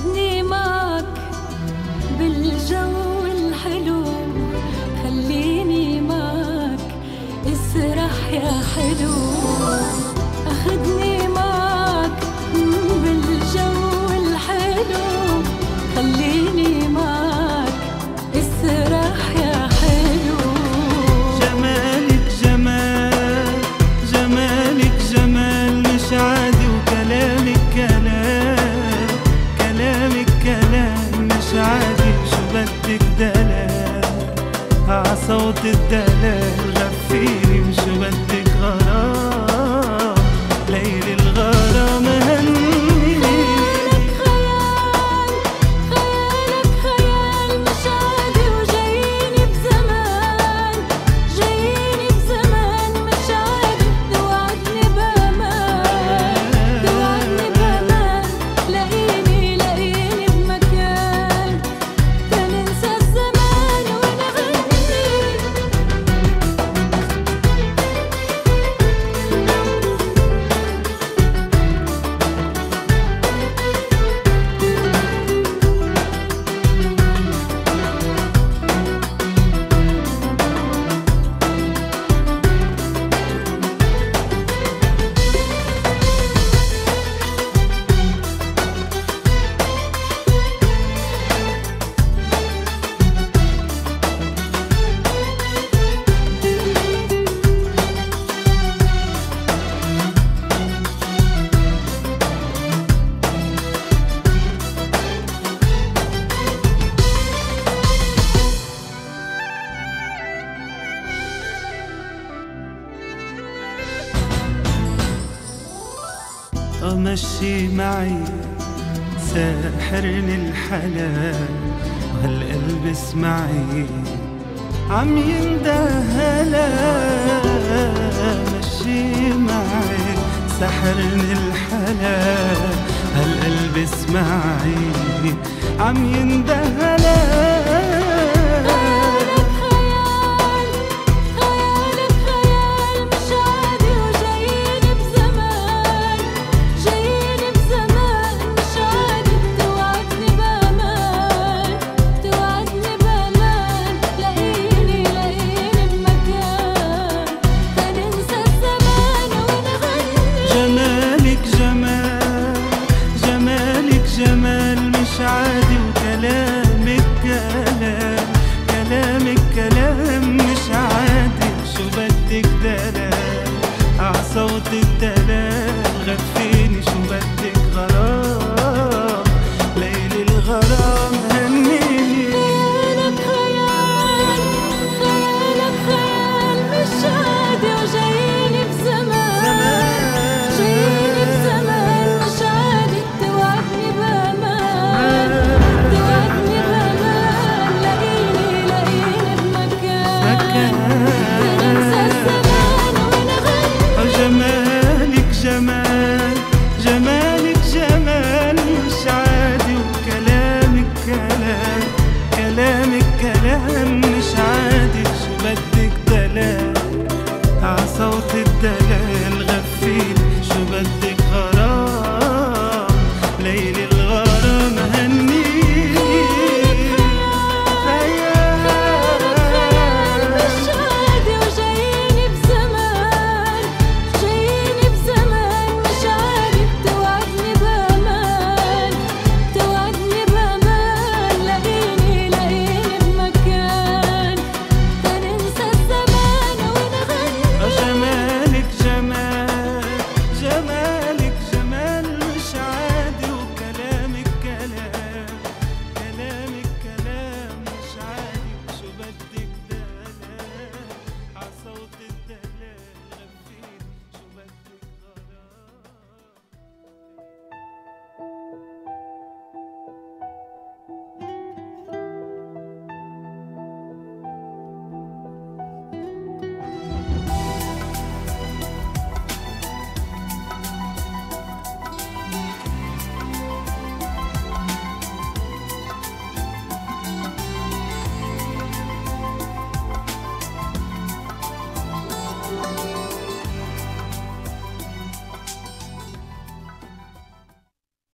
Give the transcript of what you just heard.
خدني معك بالجو الحلو. خليني معك اسرح يا حلو. أخدني عصوت الدلال غفيني مشي معي ساحرني الحلال. وهالقلب اسمعي عم يندهلا مشي معي سحرني الحلال. هالقلب اسمعي عم يندهلا صوت التلاعب هم